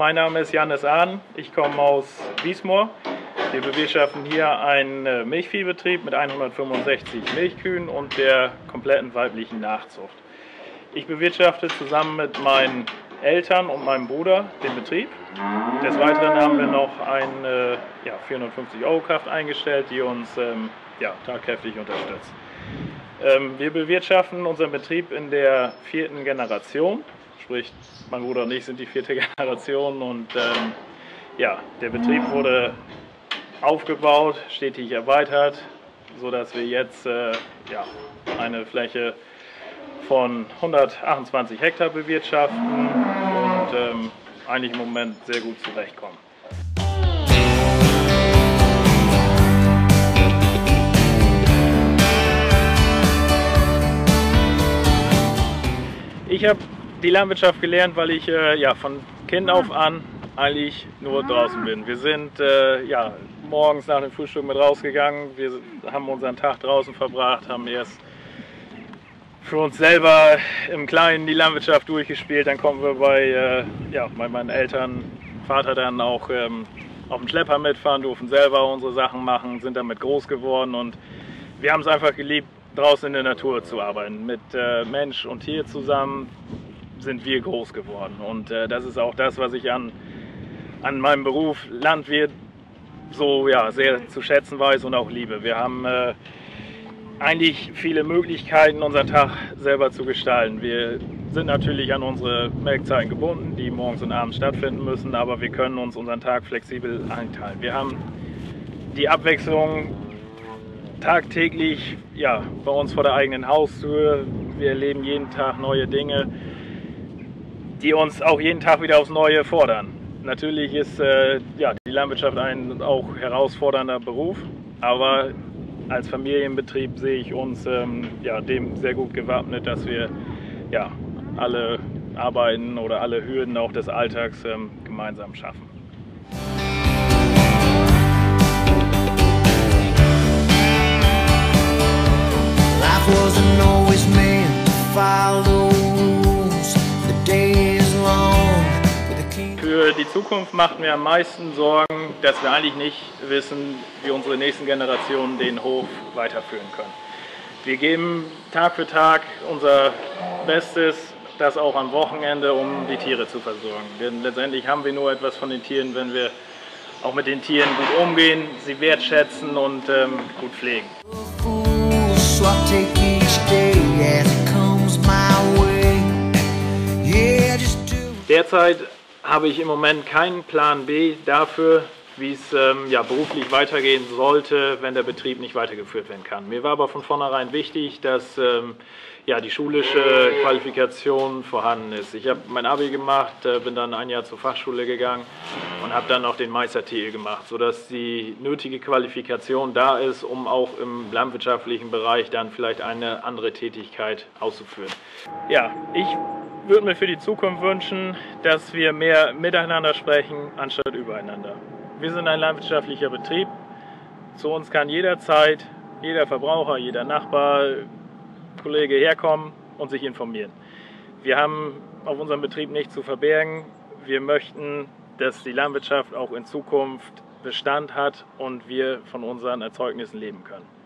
mein Name ist Janis Ahn. Ich komme aus Wiesmoor. Wir bewirtschaften hier einen äh, Milchviehbetrieb mit 165 Milchkühen und der kompletten weiblichen Nachzucht. Ich bewirtschafte zusammen mit meinen Eltern und meinem Bruder den Betrieb. Des Weiteren haben wir noch eine ja, 450 Euro Kraft eingestellt, die uns ähm, ja, tatkräftig unterstützt. Ähm, wir bewirtschaften unseren Betrieb in der vierten Generation, sprich mein Bruder und ich sind die vierte Generation und ähm, ja, der Betrieb wurde aufgebaut, stetig erweitert, sodass wir jetzt äh, ja, eine Fläche von 128 Hektar bewirtschaften und ähm, eigentlich im Moment sehr gut zurechtkommen. Ich habe die Landwirtschaft gelernt, weil ich äh, ja, von Kind auf an eigentlich nur draußen bin. Wir sind äh, ja, morgens nach dem Frühstück mit rausgegangen, wir haben unseren Tag draußen verbracht, haben erst für uns selber im Kleinen die Landwirtschaft durchgespielt. Dann kommen wir bei, äh, ja, bei meinen Eltern, Vater dann auch ähm, auf dem Schlepper mitfahren, durften selber unsere Sachen machen, sind damit groß geworden und wir haben es einfach geliebt, draußen in der Natur zu arbeiten. Mit äh, Mensch und Tier zusammen sind wir groß geworden und äh, das ist auch das, was ich an, an meinem Beruf Landwirt so ja, sehr zu schätzen weiß und auch liebe. Wir haben äh, eigentlich viele Möglichkeiten, unseren Tag selber zu gestalten. Wir sind natürlich an unsere Melkzeiten gebunden, die morgens und abends stattfinden müssen, aber wir können uns unseren Tag flexibel einteilen. Wir haben die Abwechslung tagtäglich ja, bei uns vor der eigenen Haustür. Wir erleben jeden Tag neue Dinge, die uns auch jeden Tag wieder aufs Neue fordern. Natürlich ist äh, ja, die Landwirtschaft ein auch herausfordernder Beruf, aber als Familienbetrieb sehe ich uns ähm, ja, dem sehr gut gewappnet, dass wir ja, alle Arbeiten oder alle Hürden auch des Alltags ähm, gemeinsam schaffen. Zukunft macht mir am meisten Sorgen, dass wir eigentlich nicht wissen, wie unsere nächsten Generationen den Hof weiterführen können. Wir geben Tag für Tag unser Bestes, das auch am Wochenende, um die Tiere zu versorgen. Denn letztendlich haben wir nur etwas von den Tieren, wenn wir auch mit den Tieren gut umgehen, sie wertschätzen und ähm, gut pflegen. Derzeit habe ich im Moment keinen Plan B dafür, wie es ähm, ja, beruflich weitergehen sollte, wenn der Betrieb nicht weitergeführt werden kann. Mir war aber von vornherein wichtig, dass ähm, ja, die schulische Qualifikation vorhanden ist. Ich habe mein Abi gemacht, äh, bin dann ein Jahr zur Fachschule gegangen und habe dann auch den Meistertitel gemacht, sodass die nötige Qualifikation da ist, um auch im landwirtschaftlichen Bereich dann vielleicht eine andere Tätigkeit auszuführen. Ja, ich würde mir für die Zukunft wünschen, dass wir mehr miteinander sprechen, anstatt übereinander. Wir sind ein landwirtschaftlicher Betrieb. Zu uns kann jederzeit jeder Verbraucher, jeder Nachbar, Kollege herkommen und sich informieren. Wir haben auf unserem Betrieb nichts zu verbergen. Wir möchten, dass die Landwirtschaft auch in Zukunft Bestand hat und wir von unseren Erzeugnissen leben können.